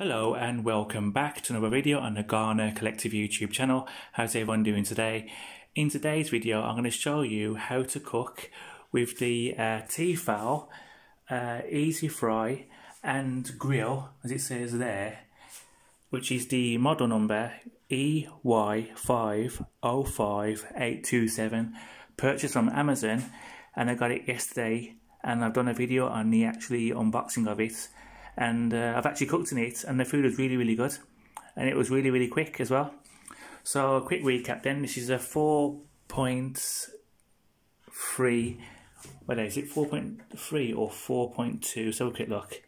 Hello and welcome back to another video on the Garner Collective YouTube channel. How's everyone doing today? In today's video I'm going to show you how to cook with the uh, Tefal uh, Easy Fry and Grill as it says there which is the model number EY505827 purchased from Amazon and I got it yesterday and I've done a video on the actually unboxing of it and uh, I've actually cooked in it and the food was really really good. And it was really really quick as well. So a quick recap then. This is a 4.3 what is it 4.3 or 4.2 so a quick look.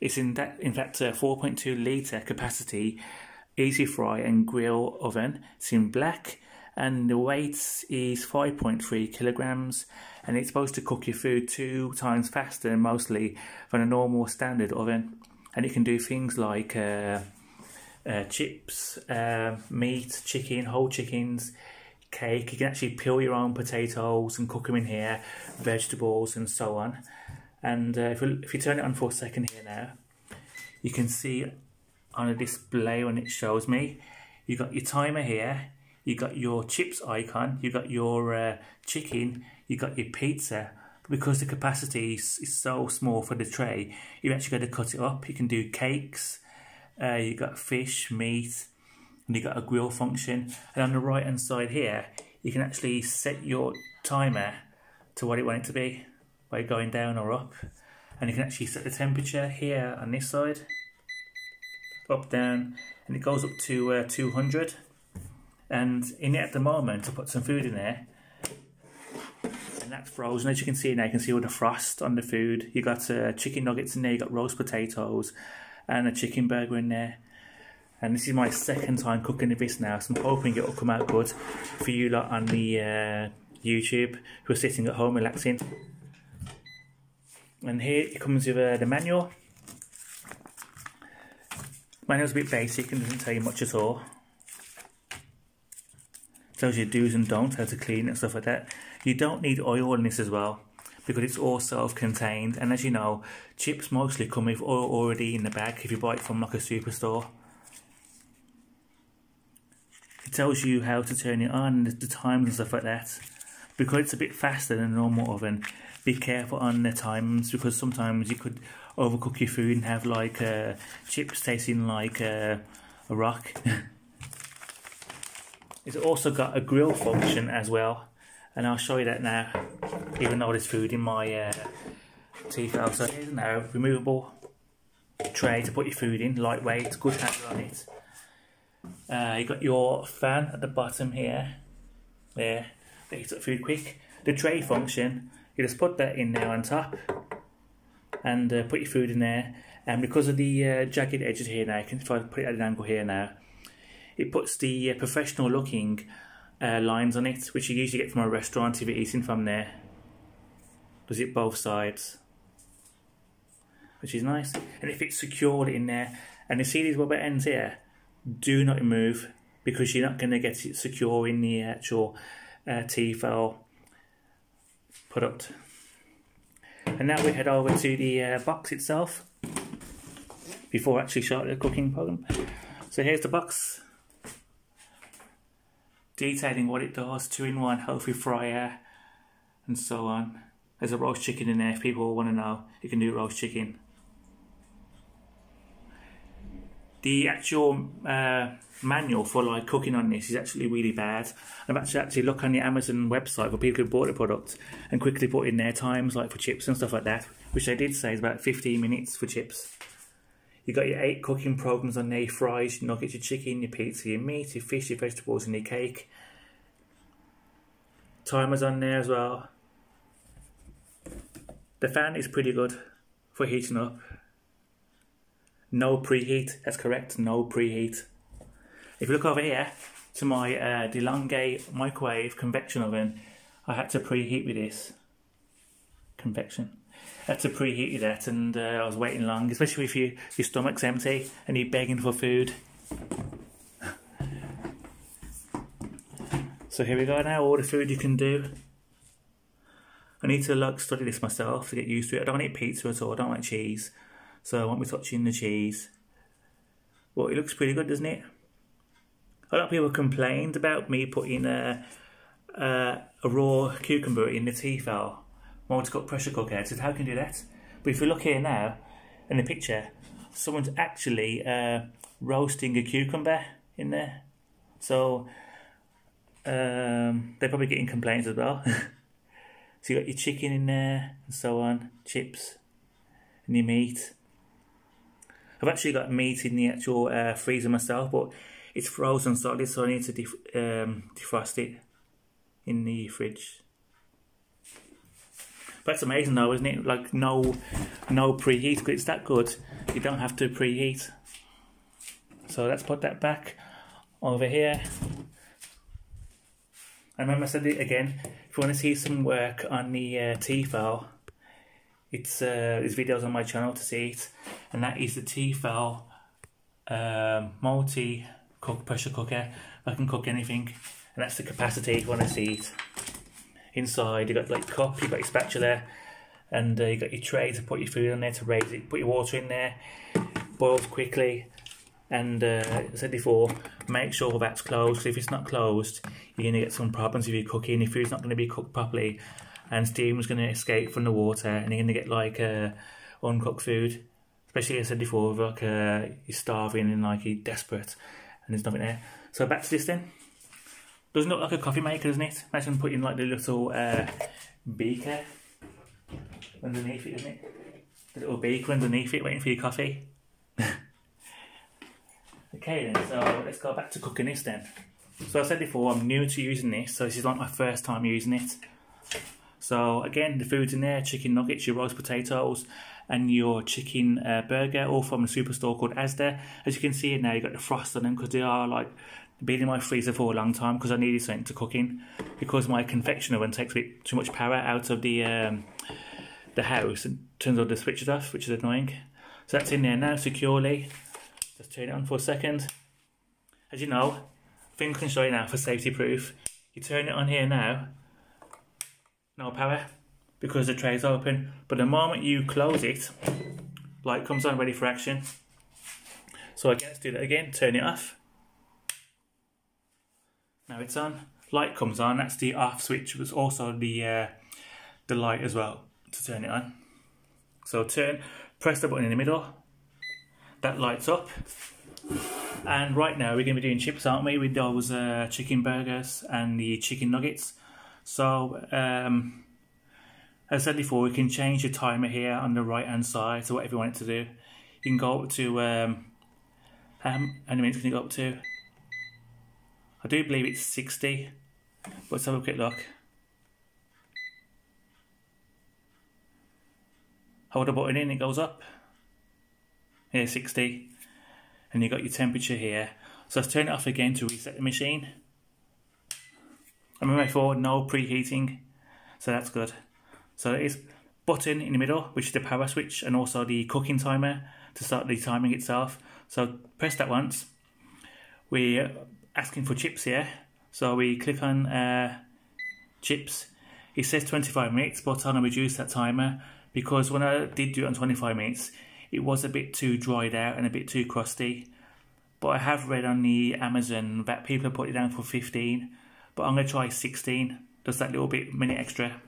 It's in that in fact a 4.2 litre capacity easy fry and grill oven. It's in black and the weight is 5.3 kilograms and it's supposed to cook your food two times faster mostly than a normal standard oven and it can do things like uh, uh, chips, uh, meat, chicken, whole chickens, cake. You can actually peel your own potatoes and cook them in here, vegetables and so on. And uh, if, we, if you turn it on for a second here now, you can see on a display when it shows me, you've got your timer here, you got your chips icon, you got your uh, chicken, you got your pizza. Because the capacity is, is, so small for the tray, you've actually got to cut it up. You can do cakes, uh, you got fish, meat, and you got a grill function. And on the right hand side here, you can actually set your timer to what you want it to be by going down or up. And you can actually set the temperature here on this side, up, down, and it goes up to uh, 200 and in it at the moment I put some food in there. And that's frozen as you can see now you can see all the frost on the food. You got uh, chicken nuggets in there you got roast potatoes and a chicken burger in there. And this is my second time cooking this now so I'm hoping it will come out good for you lot on the uh, YouTube who are sitting at home relaxing. And here it comes with uh, the manual. Manual's a bit basic and doesn't tell you much at all tells you do's and don'ts, how to clean and stuff like that. You don't need oil in this as well because it's all self-contained and as you know chips mostly come with oil already in the bag if you buy it from like a superstore. It tells you how to turn it on, the times and stuff like that. Because it's a bit faster than a normal oven, be careful on the times because sometimes you could overcook your food and have like uh, chips tasting like uh, a rock. It's also got a grill function as well, and I'll show you that now, even though there's food in my uh, Tefal. So here's now removable tray to put your food in, lightweight, good handle on it. Uh, you got your fan at the bottom here, there, that heats up food quick. The tray function, you just put that in there on top, and uh, put your food in there. And because of the uh, jagged edges here now, you can if I put it at an angle here now, it puts the uh, professional looking uh, lines on it, which you usually get from a restaurant if you're eating from there. Does it both sides, which is nice. And if it's secured in there, and you see these rubber ends here, do not remove because you're not going to get it secure in the actual uh, product. And now we head over to the uh, box itself before actually start the cooking program. So here's the box detailing what it does, two-in-one healthy fryer, and so on. There's a roast chicken in there if people want to know. You can do roast chicken. The actual uh, manual for like cooking on this is actually really bad. I've actually actually looked on the Amazon website for people who bought the product and quickly put in their times like for chips and stuff like that, which they did say is about 15 minutes for chips. You've got your eight cooking programs on there, fries, your nuggets, your chicken, your pizza, your meat, your fish, your vegetables and your cake. Timers on there as well. The fan is pretty good for heating up. No preheat, that's correct, no preheat. If you look over here to my uh, DeLonghi microwave convection oven, I had to preheat with this convection had to preheat that and uh, I was waiting long, especially if you, your stomach's empty and you're begging for food. so here we go now, all the food you can do. I need to like study this myself to get used to it. I don't eat pizza at all, I don't like cheese. So I won't be touching the cheese. Well, it looks pretty good, doesn't it? A lot of people complained about me putting a, a, a raw cucumber in the Tefal multi-cook pressure cooker. I said, how can you do that? But if you look here now, in the picture, someone's actually uh, roasting a cucumber in there. So um, they're probably getting complaints as well. so you got your chicken in there and so on, chips, and your meat. I've actually got meat in the actual uh, freezer myself, but it's frozen solid, so I need to def um, defrost it in the fridge. That's amazing though, isn't it? Like no, no preheat, because it's that good. You don't have to preheat. So let's put that back over here. I remember I said it again. If you want to see some work on the uh, Tefal, it's uh, there's videos on my channel to see it, and that is the Tefal um, multi cook pressure cooker. I can cook anything, and that's the capacity if you want to see it. Inside you got like cup, you got your spatula, and uh, you got your tray to put your food in there to raise it. Put your water in there, boils quickly, and uh, I said before, make sure that's closed. If it's not closed, you're going to get some problems if you're cooking. Your food's not going to be cooked properly, and steam is going to escape from the water, and you're going to get like uh, uncooked food. Especially, I said before, like uh, you're starving and like you're desperate, and there's nothing there. So back to this then. Doesn't look like a coffee maker, doesn't it? Imagine putting like the little uh, beaker underneath it, isn't it? The little beaker underneath it, waiting for your coffee. okay then, so let's go back to cooking this then. So I said before, I'm new to using this, so this is like my first time using it. So again, the food's in there, chicken nuggets, your roast potatoes, and your chicken uh, burger, all from a superstore called Asda. As you can see now, you've got the frost on them because they are like been in my freezer for a long time because I needed something to cook in. Because my convection oven takes a bit too much power out of the um, the house and turns all the switches off, which is annoying. So that's in there now securely. Just turn it on for a second. As you know, I think can show you now for safety proof. You turn it on here now, no power because the tray is open. But the moment you close it, light comes on ready for action. So again, let's do that again, turn it off. Now it's on, light comes on, that's the off switch, was also the uh, the light as well to turn it on. So turn, press the button in the middle, that lights up. And right now we're going to be doing chips, aren't we, with those uh, chicken burgers and the chicken nuggets. So, um, as I said before, we can change the timer here on the right hand side to whatever you want it to do. You can go up to, um, how many minutes can you go up to? I do believe it's 60. Let's have a quick look. Hold the button in, it goes up. Here, 60. And you've got your temperature here. So let's turn it off again to reset the machine. And remember before, no preheating. So that's good. So it is button in the middle, which is the power switch, and also the cooking timer to start the timing itself. So press that once. We're asking for chips here. So we click on uh, chips. It says 25 minutes, but I'm to reduce that timer because when I did do it on 25 minutes, it was a bit too dried out and a bit too crusty. But I have read on the Amazon that people have put it down for 15, but I'm going to try 16, just that little bit minute extra.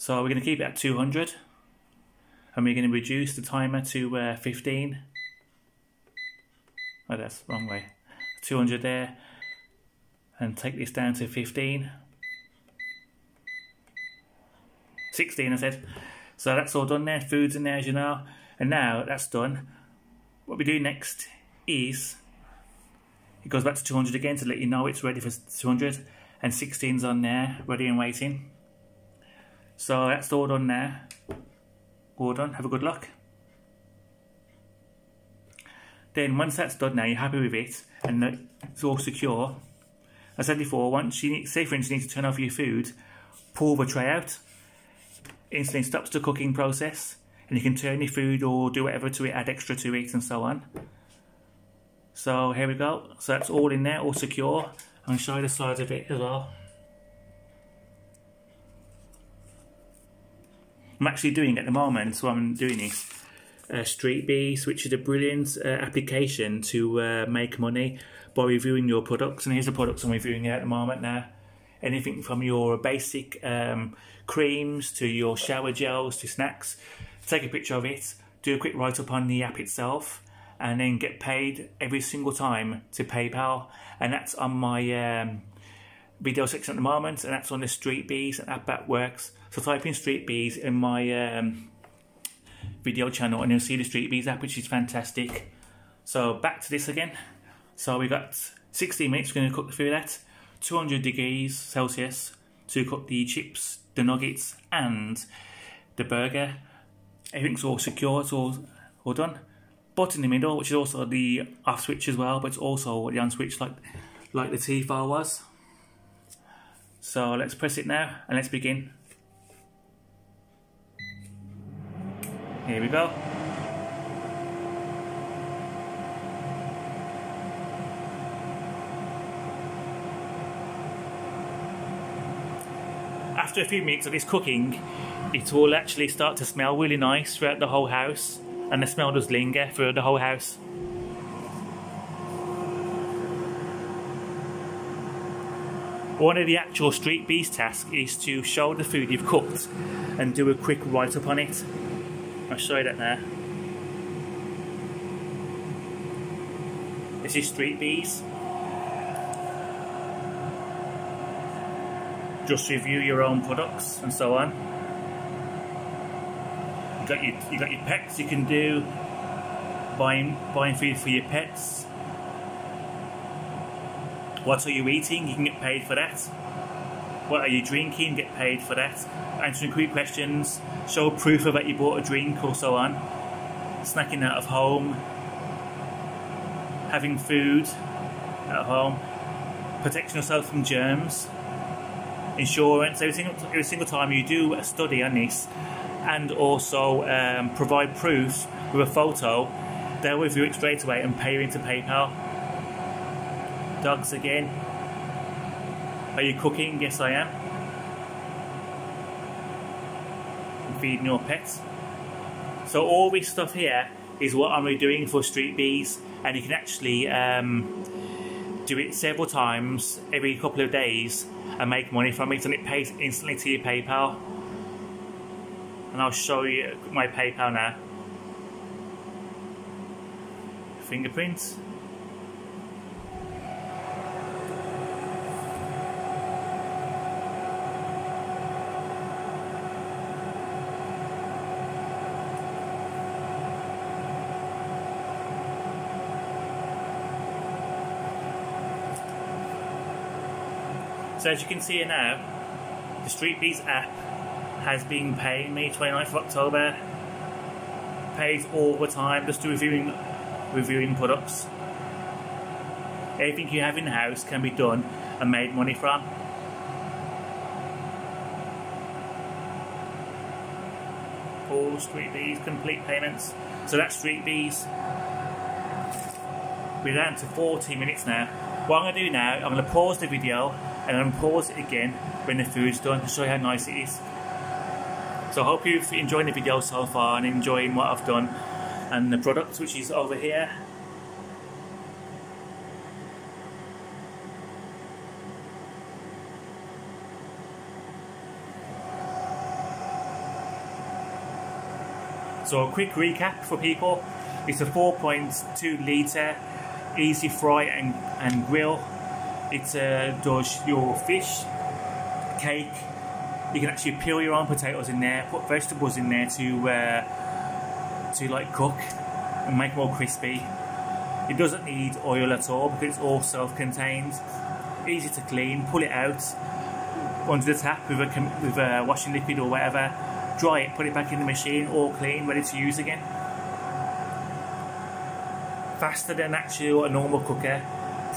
So we're going to keep it at 200, and we're going to reduce the timer to uh, 15. Oh, that's the wrong way. 200 there, and take this down to 15. 16 I said. So that's all done there, food's in there as you know. And now that's done, what we do next is, it goes back to 200 again to let you know it's ready for 200. And 16's on there, ready and waiting. So that's all done there. All done, have a good luck. Then once that's done now, you're happy with it, and it's all secure. As I said before, once you need, say for instance you need to turn off your food, pull the tray out, instantly stops the cooking process and you can turn your food or do whatever to it, add extra to it and so on. So here we go. So that's all in there, all secure. I'm going to show you the sides of it as well. I'm actually doing at the moment, so I'm doing this uh, Street Bees, which is a brilliant uh, application to uh, make money by reviewing your products. And here's the products I'm reviewing at the moment now. Anything from your basic um, creams to your shower gels to snacks. Take a picture of it, do a quick write up on the app itself, and then get paid every single time to PayPal. And that's on my um, video section at the moment, and that's on the Street Bees app that works. So type in Street Bees in my um, video channel, and you'll see the Street Bees app, which is fantastic. So back to this again. So we got 16 minutes. We're going to cook the food at 200 degrees Celsius to cook the chips, the nuggets, and the burger. Everything's all secure. It's all all done. But in the middle, which is also the off switch as well, but it's also the on switch like like the Tefal was. So let's press it now and let's begin. Here we go. After a few minutes of this cooking, it will actually start to smell really nice throughout the whole house and the smell does linger throughout the whole house. One of the actual Street Bees tasks is to show the food you've cooked and do a quick write up on it. I'll show you that now. This is Street Bees. Just review your own products and so on. You got your you got your pets you can do buying buying food for your pets what are you eating? You can get paid for that. What are you drinking? Get paid for that. Answering quick questions, show proof of that you bought a drink or so on. Snacking out of home, having food at home, protecting yourself from germs, insurance. Every single, every single time you do a study on this, and also um, provide proof with a photo, they'll review it straight away and pay you into PayPal. Dogs again. Are you cooking? Yes, I am. I'm feeding your pets. So all this stuff here is what I'm doing for Street Bees, and you can actually um, do it several times every couple of days and make money from it, and it pays instantly to your PayPal. And I'll show you my PayPal now. Fingerprints. So as you can see here now, the Street Bees app has been paying me 29th of October. Pays all the time just to reviewing reviewing products. Anything you have in house can be done and made money from. All Street Bees complete payments. So that's Street Bees. We're down to 40 minutes now. What I'm going to do now, I'm going to pause the video and then pause it again when the food's done to show you how nice it is. So I hope you've enjoyed the video so far and enjoying what I've done and the product which is over here. So a quick recap for people. It's a 4.2 litre easy fry and, and grill it uh, does your fish, cake. You can actually peel your own potatoes in there, put vegetables in there to uh, to like cook and make more crispy. It doesn't need oil at all because it's all self-contained. Easy to clean. Pull it out under the tap with a with a washing liquid or whatever. Dry it, put it back in the machine, all clean, ready to use again. Faster than actual a normal cooker.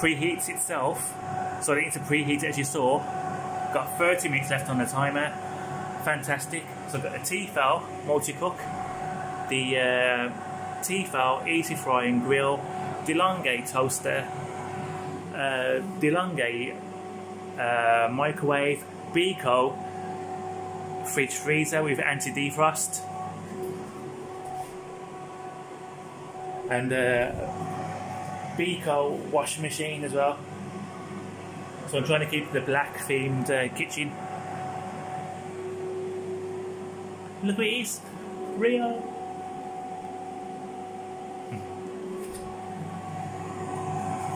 Preheats itself so I need to preheat it as you saw. Got 30 minutes left on the timer. Fantastic. So I've got a Tefal multi-cook, the uh, Tefal easy fry and grill, DeLonghi toaster, uh, DeLonghi uh, microwave, Beko fridge freezer with anti-defrost. and uh, Beko washing machine as well. So I'm trying to keep the black themed uh, kitchen. Look at it is, Rio.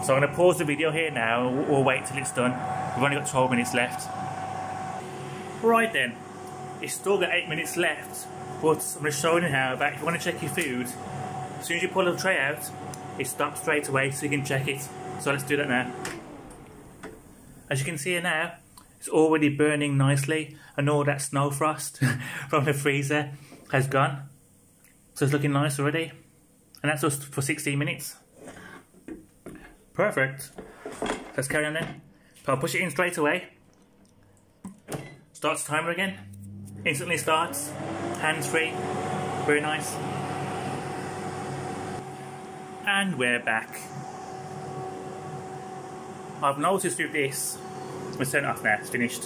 So I'm going to pause the video here now, we'll wait till it's done. We've only got 12 minutes left. Right then, it's still got 8 minutes left, but I'm going to show you how that if you want to check your food, as soon as you pull the tray out, it stops straight away so you can check it. So let's do that now. As you can see now, it's already burning nicely and all that snow frost from the freezer has gone. So it's looking nice already. And that's just for 16 minutes. Perfect. Let's carry on then. So I'll push it in straight away. Starts timer again. Instantly starts. Hands free. Very nice. And we're back. I've noticed with this, let's turn off now, it's finished.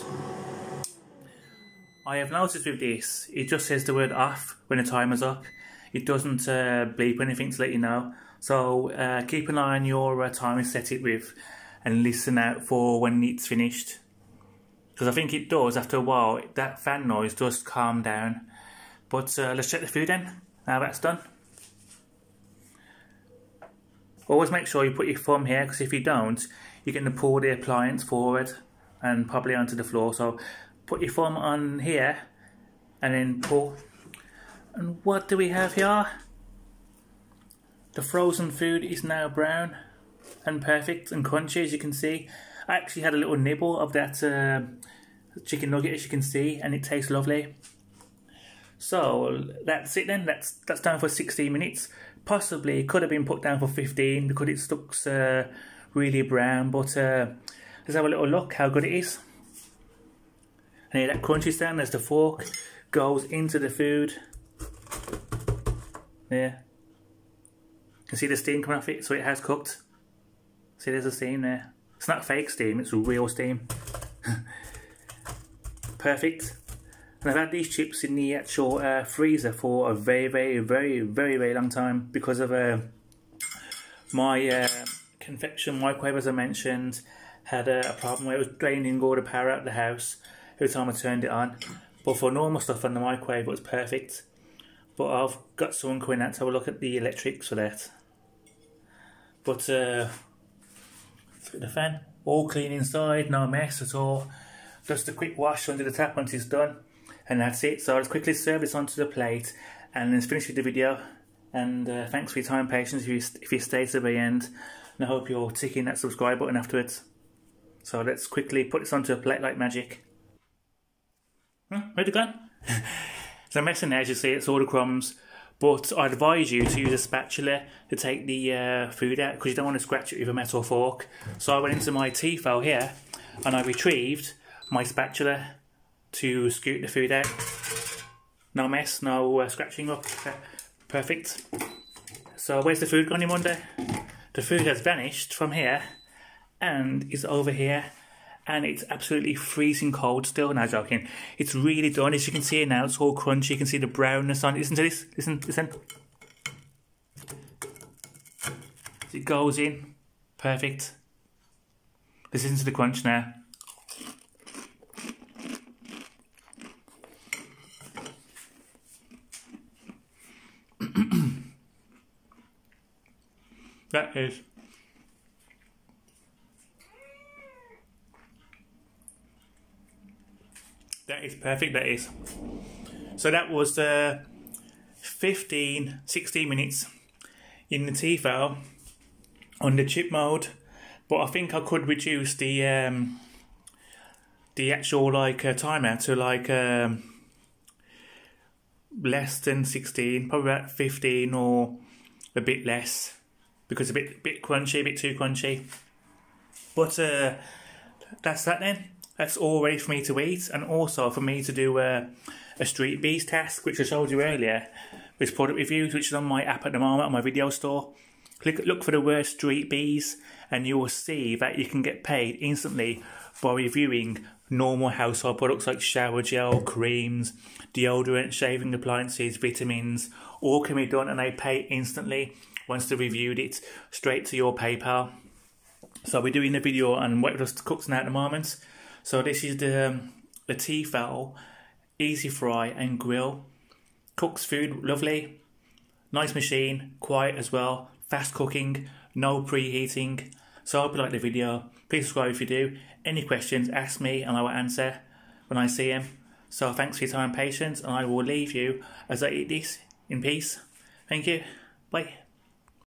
I have noticed with this, it just says the word off when the timer's up. It doesn't uh, bleep anything to let you know. So uh, keep an eye on your uh, timer set it with and listen out for when it's finished. Because I think it does, after a while, that fan noise does calm down. But uh, let's check the food then, now that's done. Always make sure you put your thumb here, because if you don't, you're going to pull the appliance forward and probably onto the floor. So put your thumb on here, and then pull. And what do we have here? The frozen food is now brown and perfect and crunchy as you can see. I actually had a little nibble of that uh, chicken nugget as you can see and it tastes lovely. So that's it then, that's that's done for 16 minutes. Possibly it could have been put down for 15 because it looks uh, really brown but uh, let's have a little look how good it is. And here that crunchy sound as the fork goes into the food. There can see the steam coming off it, so it has cooked. See, there's a steam there. It's not fake steam, it's real steam. Perfect. And I've had these chips in the actual uh, freezer for a very, very, very, very, very long time because of uh, my uh, convection microwave, as I mentioned, had a, a, problem where it was draining all the power out of the house every time I turned it on. But for normal stuff on the microwave, it was perfect. But I've got someone coming out to have a look at the electrics for that. But uh, the fan, all clean inside, no mess at all. Just a quick wash under the tap once it's done, and that's it. So I'll just quickly serve this onto the plate, and then finish with the video. And uh, thanks for your time and patience if you, if you stay to the end. And I hope you're ticking that subscribe button afterwards. So let's quickly put this onto a plate like magic. Huh, ready to go? so I'm messing there, as you see, it's all the crumbs. But I advise you to use a spatula to take the uh, food out because you don't want to scratch it with a metal fork. So I went into my Tefal here and I retrieved my spatula to scoot the food out. No mess, no uh, scratching up. Perfect. So where's the food gone in Monday? The food has vanished from here and is over here and it's absolutely freezing cold still. Now joking. It's really done. As you can see now, it's all crunchy. You can see the brownness on it. Listen to this. Listen, listen. It goes in. Perfect. Listen to the crunch now. That is That is perfect, that is. So that was uh, 15, 16 minutes in the Tefal on the chip mode. But I think I could reduce the um, the actual like uh, timer to like um, less than 16, probably about 15 or a bit less because a bit bit crunchy, a bit too crunchy. But uh, that's that then that's all ready for me to eat and also for me to do a, Street Bees task, which I showed you earlier, This product reviews, which is on my app at the moment on my video store. Click, look for the word Street Bees and you will see that you can get paid instantly by reviewing normal household products like shower gel, creams, deodorant, shaving appliances, vitamins, all can be done and they pay instantly once they've reviewed it straight to your PayPal. So we're doing a video on what just cooks now at the moment. So this is the um, the Tefal easy fry and grill. Cooks food lovely, nice machine, quiet as well, fast cooking, no preheating. So I hope you like the video. Please subscribe if you do. Any questions, ask me and I will answer when I see them. So thanks for your time and patience and I will leave you as I eat this in peace. Thank you. Bye.